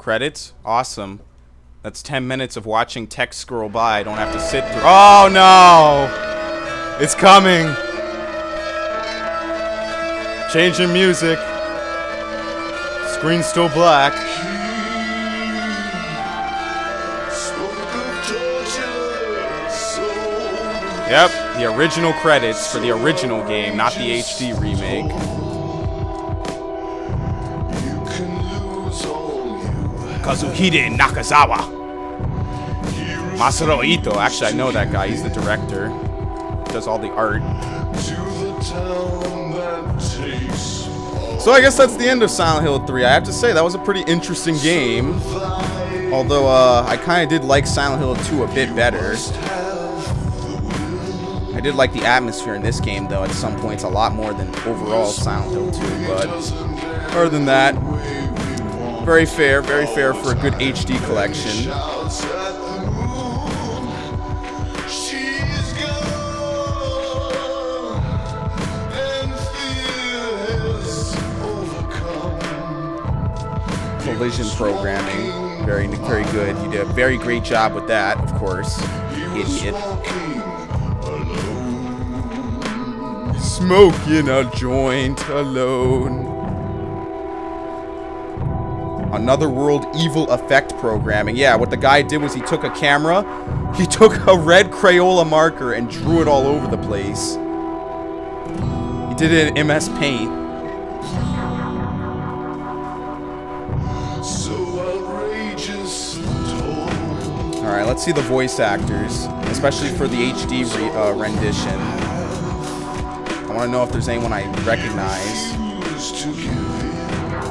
credits. Awesome. That's 10 minutes of watching text scroll by. I don't have to sit through. Oh no! It's coming! Change Changing music. Screen's still black. Yep, the original credits for the original game, not the HD remake. Kazuhide Nakazawa. Masaru Ito. Actually, I know that guy. He's the director. Does all the art. So I guess that's the end of Silent Hill 3. I have to say, that was a pretty interesting game. Although, uh, I kind of did like Silent Hill 2 a bit better. I did like the atmosphere in this game, though, at some points, a lot more than overall Silent Hill 2. But other than that, very fair, very fair for a good HD collection. Collision programming, very, very good. You did a very great job with that, of course, idiot. Smoking a joint alone. Another World Evil Effect programming. Yeah, what the guy did was he took a camera, he took a red Crayola marker and drew it all over the place. He did it in MS Paint. Alright, let's see the voice actors, especially for the HD re uh, rendition. I want to know if there's anyone I recognize.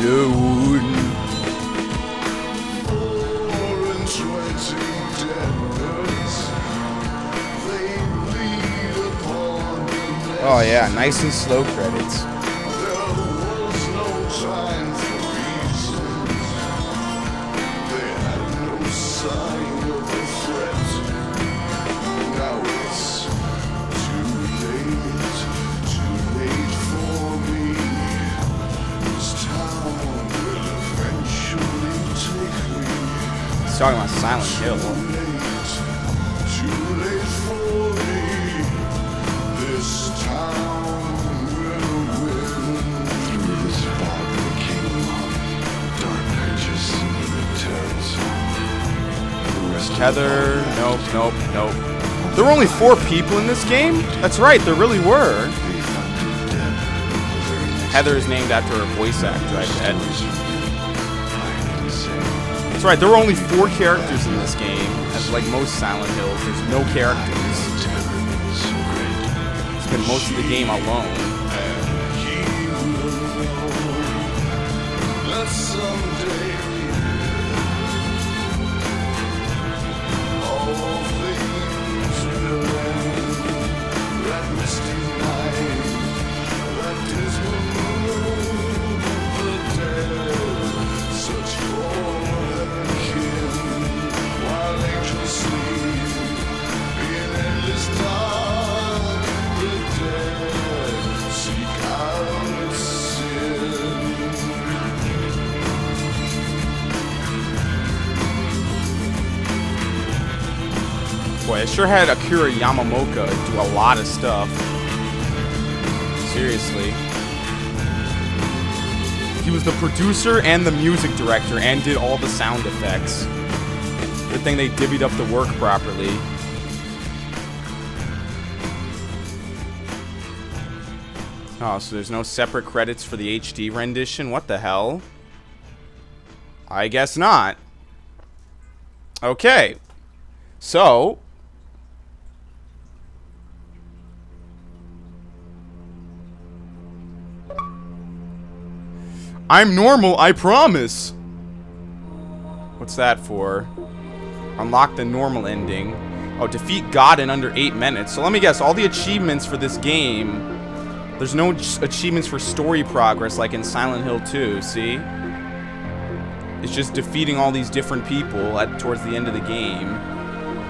alone. He was walking Alone. four and twenty dead birds. They bleed upon the Oh yeah, nice and slow credits. The terrace. The rest of Heather, nope, nope, nope. There were only four people in this game? That's right, there really were. Heather is named after her voice actor, I bet. That's right, there were only four characters in this game. As like most Silent Hills, there's no characters. Spend most of the game alone. someday Boy, I sure had Akira Yamaoka do a lot of stuff. Seriously. He was the producer and the music director and did all the sound effects. Good thing they divvied up the work properly. Oh, so there's no separate credits for the HD rendition? What the hell? I guess not. Okay. So, I'm normal, I promise. What's that for? Unlock the normal ending. Oh, defeat God in under 8 minutes. So let me guess, all the achievements for this game, there's no achievements for story progress like in Silent Hill 2, see? It's just defeating all these different people at towards the end of the game.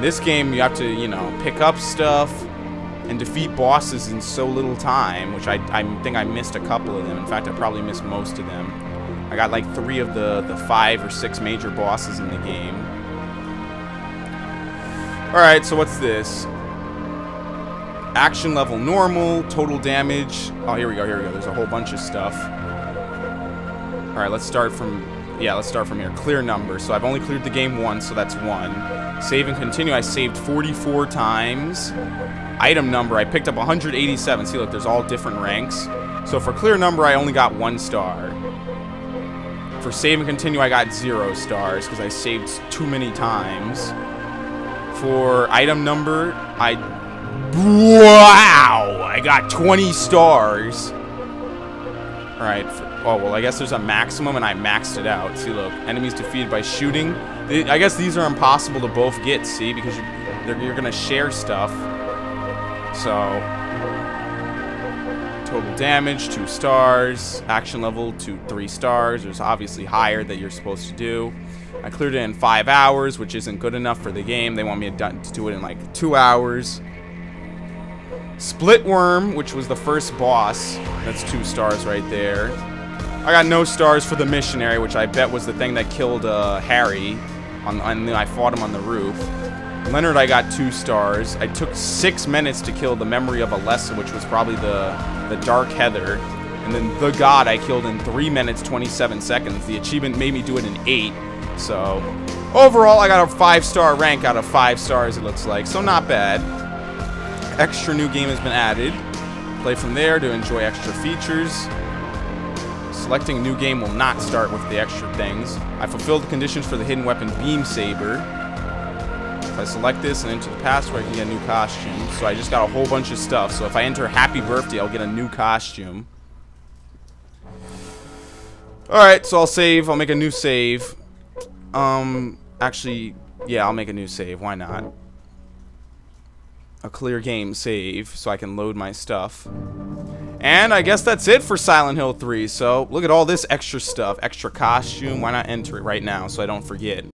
This game, you have to, you know, pick up stuff and defeat bosses in so little time, which I, I think I missed a couple of them. In fact, I probably missed most of them. I got like three of the, the five or six major bosses in the game. Alright, so what's this? Action level normal, total damage. Oh, here we go, here we go. There's a whole bunch of stuff. Alright, let's start from... Yeah, let's start from here. Clear number. So I've only cleared the game once, so that's one. Save and continue. I saved 44 times. Item number. I picked up 187. See, look, there's all different ranks. So for clear number, I only got one star. For save and continue, I got zero stars because I saved too many times. For item number, I... Wow! I got 20 stars. Alright. Oh, well, I guess there's a maximum, and I maxed it out. See, look. Enemies defeated by shooting. I guess these are impossible to both get, see? Because you're, you're going to share stuff. So... Total damage, 2 stars. Action level, 2, 3 stars. There's obviously higher that you're supposed to do. I cleared it in 5 hours, which isn't good enough for the game. They want me to do it in like 2 hours. Split Worm, which was the first boss. That's 2 stars right there. I got no stars for the missionary, which I bet was the thing that killed uh, Harry. On, on, I fought him on the roof. Leonard, I got two stars. I took six minutes to kill the Memory of Alessa, which was probably the, the Dark Heather. And then the God I killed in 3 minutes 27 seconds. The achievement made me do it in 8. So, overall, I got a 5-star rank out of 5 stars, it looks like. So, not bad. Extra new game has been added. Play from there to enjoy extra features. Selecting a new game will not start with the extra things. I fulfilled the conditions for the hidden weapon Beam Saber. If I select this and enter the password, I can get a new costume. So I just got a whole bunch of stuff. So if I enter Happy Birthday, I'll get a new costume. Alright, so I'll save. I'll make a new save. Um, actually, yeah, I'll make a new save. Why not? A clear game save so I can load my stuff. And I guess that's it for Silent Hill 3. So look at all this extra stuff. Extra costume. Why not enter it right now so I don't forget?